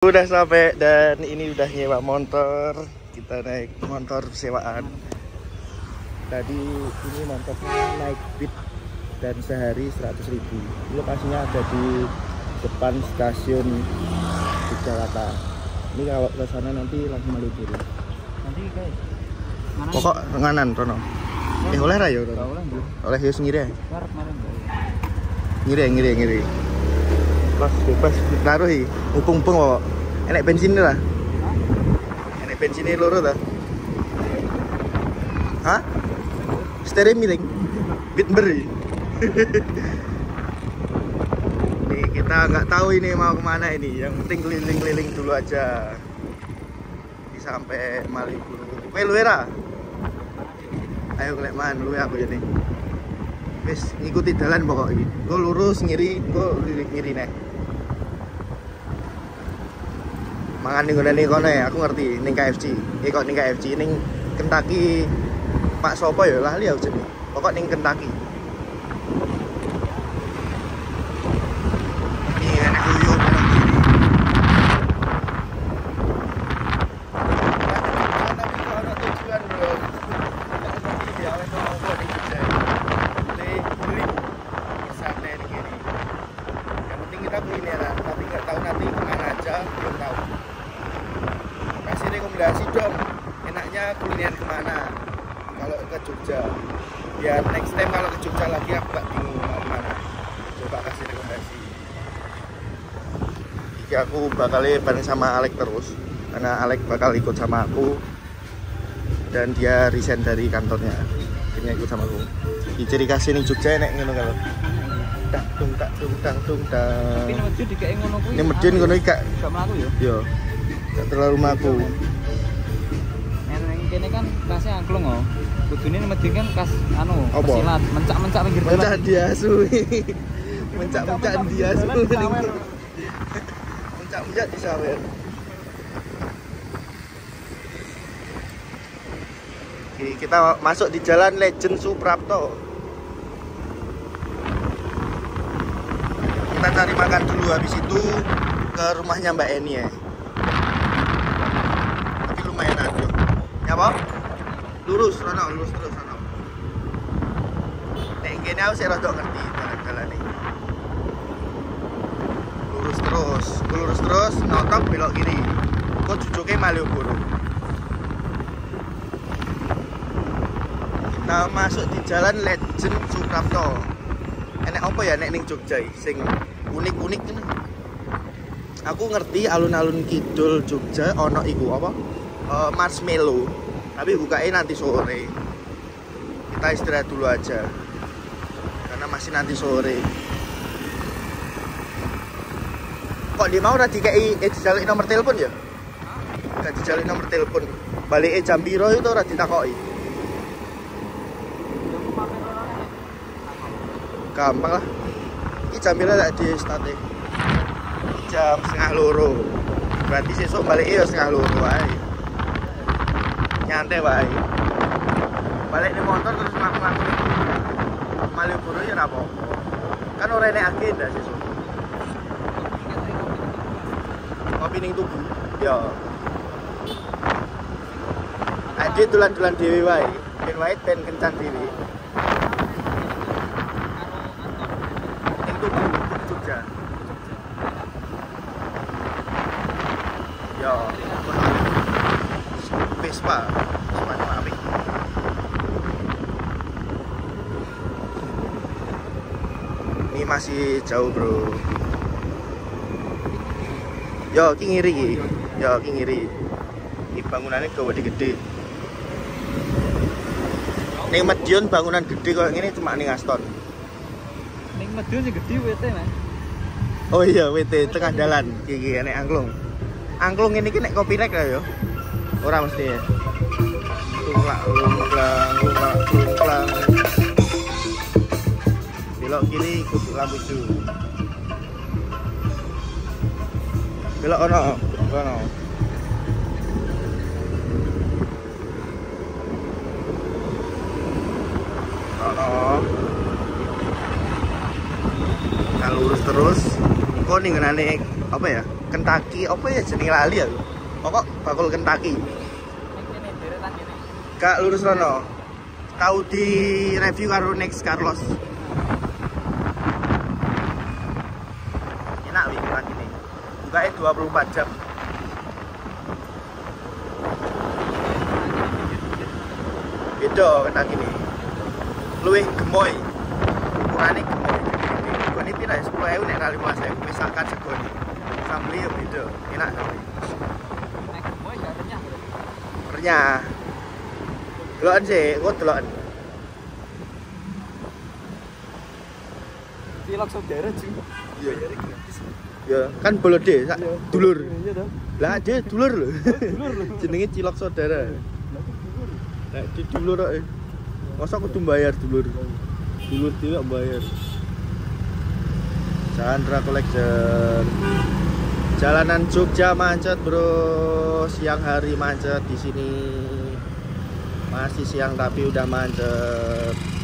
Udah sampai dan ini udah nyewa motor. Kita naik motor sewaan. Tadi ini motornya naik beat dan sehari 100.000 ribu. Lokasinya ada di depan stasiun Jakarta. Ini kalau ke sana nanti langsung Malioboro. Nanti guys. Pokok nganan Rono. Eh oleh ra ya Rono? oleh. Oleh ya ngiri ya. Pas bebas naruh hi. Upung-upung kok. Enek bensin lah. Enek bensin loro ta? Hah? Stereo miring. Bit beri. Nih kita nggak tahu ini mau ke mana ini. Yang penting keliling-keliling dulu aja. Ini sampai Malioboro. Kowe luwe ra? Ayo kelek man luwe aku jadi. Wis ngikuti jalan pokoknya. Gue lurus ngiri, gue ngiri nih. Mangan ning ngene kono aku ngerti ning KFC. Eh kok ning KFC ning Kentucky Pak Sopo ya lali aku jenenge. Pokok ning Kentucky. Iya, enak uyuh enak gini. Tapi kalau ada tujuan, bro. Nggak seperti dia oleh Sopo ning Jogja. Beli beli santai ning kene. Yang penting kita kulineran, tapi nggak tahu nanti ke mana aja, belum tahu kasih rekomendasi dong enaknya kuliner ke mana kalau ke Jogja biar next time kalau ke Jogja lagi aku gak bingung mau ke mana coba kasih rekomendasi Iki aku bakal bareng sama Alek terus karena Alek bakal ikut sama aku dan dia resign dari kantornya akhirnya ikut sama aku Iki ciri kasih nih Jogja enak ngono kalau tak tung tak tung tak tung tak ini dikek ngono ini iki gak Gak mlaku ya. yo gak terlalu maku kene kan kasnya angklung oh. Kudune medun kan kas anu Apa? pesilat, mencak-mencak pinggir jalan. Mencak diasu. Mencak-mencak diasu. Jalan Mencak-mencak di sawer. Oke, kita masuk di jalan Legend Suprapto. Kita cari makan dulu habis itu ke rumahnya Mbak Eni ya. Tapi lumayan adem. Ya, Pak? Lurus, Rono, lurus terus, Rono. Nek kene aku sih rada ngerti dalan iki. Lurus terus, lurus terus, notok belok kiri. Kok jujuke Malioboro. Kita masuk di jalan Legend Suprapto. Enek apa ya nek ning Jogja sing unik-unik ini? Aku ngerti alun-alun kidul Jogja ono iku apa? Eh, marshmallow. Tapi bukanya nanti sore. Kita istirahat dulu aja karena masih nanti sore kok dia mau nanti kayak eh dijalin nomor telepon ya? Gak dijalin nomor telepon. Balik jam piro itu ora ditakoki? Gampang lah. Ini jam piro tak di state jam setengah loro. Berarti sesuk balik ya setengah loro wae. Nyantai wae. Balik di motor terus ngaku-ngaku Malioboro ya apa kan orang agenda sih ngopi ning tugu ya. Ade tulan-tulan dewi wae. Ben wae ben kencan dewi ning tugu Jogja. Ya. Vespa. Vespa apik ini masih jauh bro yo ki ngiri ki yo ki ngiri ini bangunannya gede-gede Ning Medion bangunan gede kok ini cuma ning Aston. Ning medun sing gedhi wete, Mas. Oh iya, WT tengah jalan. Iki enek angklung. Angklung ini nek copyright ya yo. Ora mesti ya. Tunglak lungklang, tunglak lungklang. Belok kiri kudu lampu hijau. Belok ono, ono. Ono. Nah, lurus terus. Kok nih apa ya? Kentucky apa ya jeneng lali aku pokok bakul kene. gak lurus rono tahu di review karo next Carlos enak wih bukan ini bukanya 24 jam. Beda kena gini luwih gemoy. Ukurane gemoy. Ini pira ya? 10 ewu nek kali mas ewu misalkan segoni. Sambeli ya beda. Enak gemoy ya renyah. delokan sih kok delokan Cilok saudara juga. iya ya. Kan bolode sak. Iya. dulur. Iya toh. lah dia dulur lho. Dulur lho. jenenge cilok saudara. Lah di dulur kok eh. masa kudu bayar dulur? Dulur tidak bayar Chandra Collection. Jalanan Jogja macet bro. Siang hari macet di sini. Masih siang tapi udah macet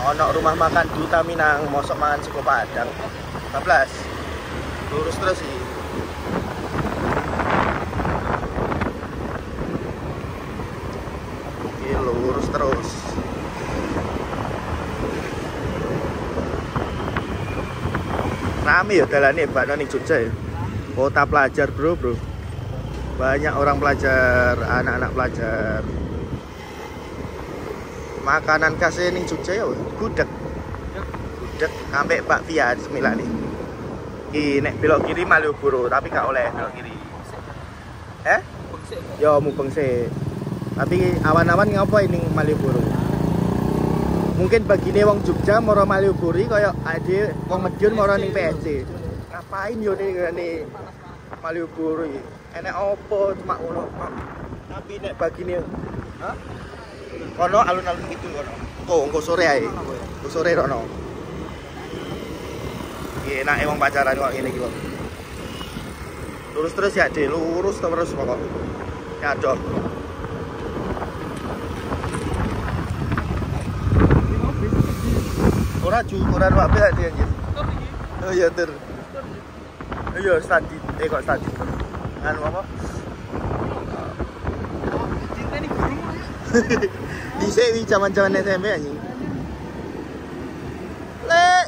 ono rumah makan Duta Minang mosok mangan sego padang. 14 lurus terus sih lurus terus. Rame ya dalane Mbak Noni Jogja ya. Kota pelajar bro bro. Banyak orang pelajar anak-anak pelajar makanan khasnya ning Jogja ya gudeg. Gudeg. Sampai bakpia di sembilan nih Ki nek belok kiri Malioboro tapi gak oleh. Belok kiri. Eh? Yo mubeng sih tapi awan-awan ngapa ini Malioboro mungkin bagine wong Jogja moro Malioboro kaya ade wong Madiun moro ning PSC ngapain yo ning ngene Malioboro iki? Enek opo cuma ngono. Tapi nek bagine Hah? Kono alun-alun gitu kono kok engko sore ae engko sore rono Iya, enak emang pacaran kok ngene iki kok. Lurus terus ya, Dek. Lurus terus pokok. Ya, dok. Ora ju, ora ruwak be ade anjir. Oh iya, ter. Iya, stadi. Eh kok stadi. Anu apa? Dhisik wi zaman-zaman SMP anjing. Lek.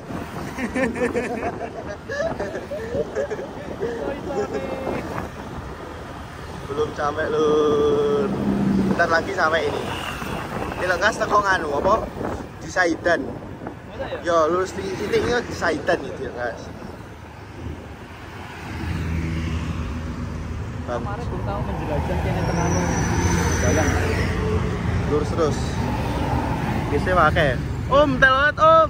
Belum sampai lur. Bentar lagi sampai ini. Ini lengas teko nganu apa? Di Saidan. Masa ya? Yo, lurus di ini di Saidan itu ya, guys. Kemarin belum tahu menjelajah kene tenan. Jalan. Lurus terus. Biasanya pakai. Om, telat om.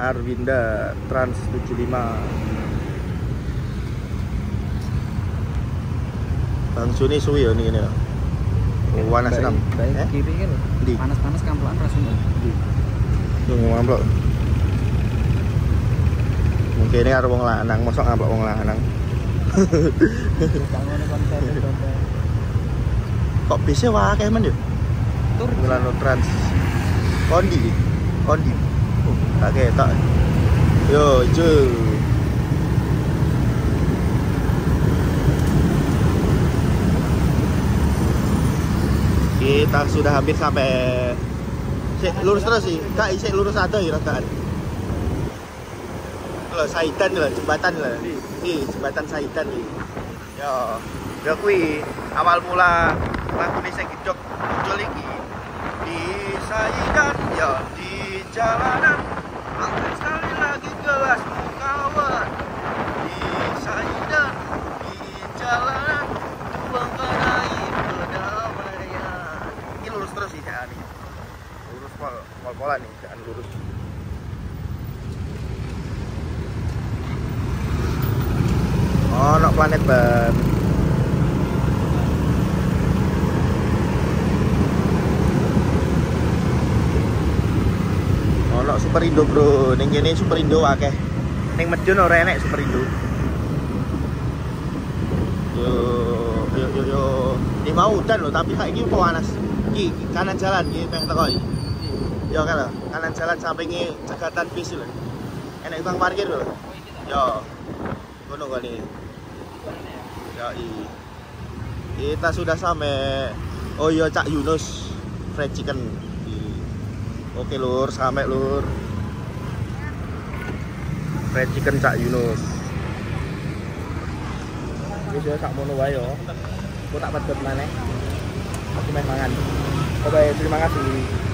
Arwinda Trans 75 Bang Suni suwi ya ini ini ya. Warna senam. Baik Eh? kiri kan. Di. Panas-panas kamplaan rasanya. Tunggu ngamplok. Mungkin ini ada wong lanang, mosok ngamplok wong lanang. Kok bisa wae men yo? Tur. Milano Trans. Kondi. Kondi. Oh, tak ketok. Yo, jo. Kita sudah hampir sampai Sik, lurus terus sih. Kak, isik lurus ada ya rataan. Lo Saidan lho, jembatan lho. Iki jembatan Saidan iki. Yo, yo kuwi awal mula lagu sing gidok muncul iki. Di Saidan yo di jalanan. Angkat sekali lagi gelasmu kawan. Di Saidan Di jalanan. Tuangkan air kedamaian. Ini lurus terus sih jangan nih Lurus pol, pol pola nih jangan lurus Oh, no planet ban Ono Super Indo, Bro. Ning kene Super Indo akeh. Ning Medion ora enek Super Indo. Yo, yo, yo, yo. Oh, di mau hutan loh, tapi kayak gini panas. Ki kanan jalan ki peng teko iki. Yo lho, kanan jalan sampingi cegatan bis lho. Enak tukang parkir lho. Yo. Ngono kali. Kita sudah sampai Oh iya Cak Yunus Fried chicken. Oke lur, sampai lur. Fried chicken Cak Yunus. Wis yo sak mono wae yo. Aku tak pedot maneh. Aku meh mangan. Oke, terima kasih.